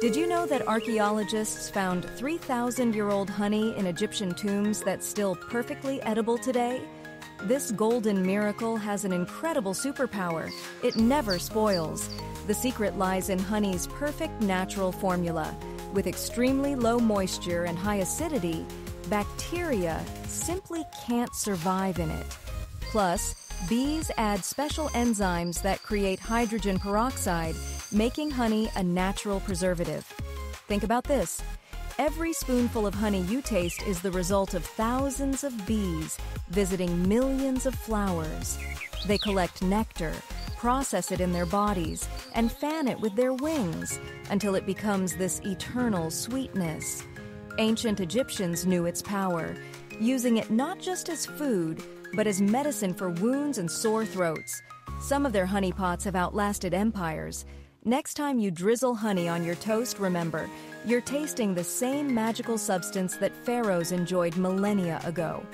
Did you know that archaeologists found 3,000 year old honey in Egyptian tombs that's still perfectly edible today? This golden miracle has an incredible superpower. It never spoils. The secret lies in honey's perfect natural formula. With extremely low moisture and high acidity, bacteria simply can't survive in it. Plus, bees add special enzymes that create hydrogen peroxide, making honey a natural preservative. Think about this. Every spoonful of honey you taste is the result of thousands of bees visiting millions of flowers. They collect nectar, process it in their bodies, and fan it with their wings until it becomes this eternal sweetness. Ancient Egyptians knew its power, using it not just as food, but as medicine for wounds and sore throats. Some of their honey pots have outlasted empires. Next time you drizzle honey on your toast, remember, you're tasting the same magical substance that pharaohs enjoyed millennia ago.